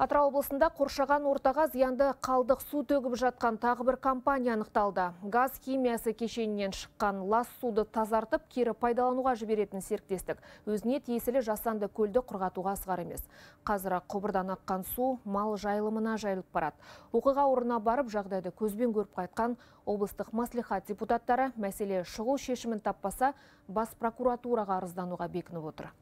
Атырау облысында қоршаған ортаға зиянды қалдық су төгіп жатқан тағы бір компания анықталды. Газ химиясы кешенінен шыққан лас суды тазартып, кері пайдалануға жіберетін серіктестік. Өзіне тиесілі жасанды көлді құрғатуға асығар емес. Қазір құбырдан аққан су мал жайылымына жайылып барады. Оқиға орнына барып жағдайды көзбен көріп қайтқан облыстық маслихат депутаттары мәселе шұғыл шешімін таппаса, бас прокуратураға арыздануға бекініп отыр.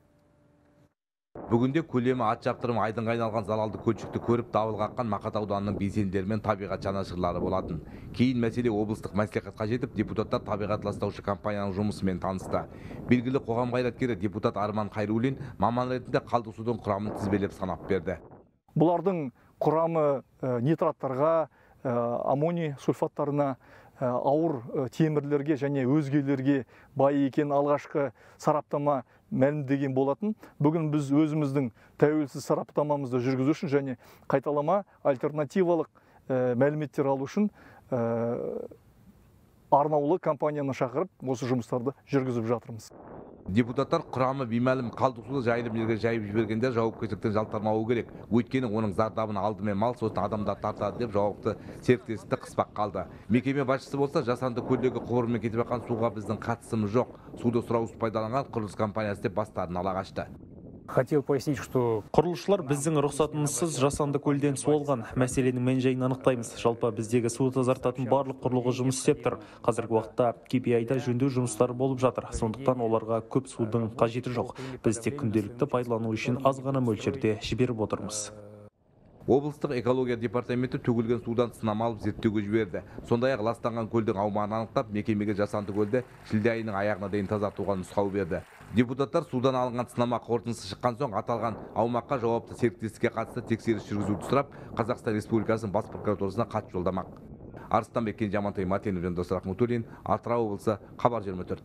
Бүгінде көлемі ат шаптырым айдынға айналған залалды көлшікті көріп дабыл қаққан мақат ауданының белсенділері мен табиғат жанашырлары болатын. Кейін мәселе облыстық мәслихатқа жетіп депутаттар табиғат ластаушы компанияның жұмысымен танысты. Белгілі қоғам қайраткері депутат арман қайруллин маман ретінде қалдық судың құрамын тізбелеп санап берді. Бұлардың құрамы нитраттарға аммоний сульфаттарына ауыр темірлерге және өзгелерге бай екенін алғашқы сараптама мәлімдеген болатын. Бүгін біз өзіміздің тәуелсіз сараптамамызды жүргізу үшін және қайталама альтернативалық мәліметтер алу үшін арнаулы компанияны шақырып осы жұмыстарды жүргізіп жатырмыз. Депутаттар құрамы беймәлім қалдық суды жайылым жерге жайып жібергенде жауапкершіліктен жалтармауы керек. Өйткені оның зардабын алдымен мал сосын адамдар тартады деп жауапты серіктестікті қыспақ қалды. Мекеме басшысы болса жасанды көлдегі құбырмен кетіп жатқан суға біздің қатысымыз жоқ. Суды сұраусыз пайдаланған құрылыс компаниясы деп бастарын ала қашты. Хотел пояснить что құрылысшылар біздің рұқсатымызсыз жасанды көлден су алған. Мәселенің мән жайын анықтаймыз. Жалпы біздегі су тазартатын барлық құрылғы жұмыс істеп тұр. Қазіргі уақытта кпи да жөндеу жұмыстары болып жатыр. Сондықтан оларға көп судың қажеті жоқ. Біз тек күнделікті пайдалану үшін аз ғана мөлшерде жіберіп отырмыз. Облыстық экология департаменті төгілген судан сынама алып зерттеуге жіберді. Сондай ақ ластанған көлдің аумағын анықтап мекемеге жасанды көлді шілде айының аяғына дейін тазартуға нұсқау берді. Депутаттар судан алынған сынама қорытындысы шыққан соң аталған аумаққа жауапты серіктестікке қатысты тексеріс жүргізуді сұрап қазақстан республикасының бас прокуратурасына хат жолдамақ. Арыстанбек кенже амантай матенов жандос рахметуллин атырау облысы хабар жиырма төрт.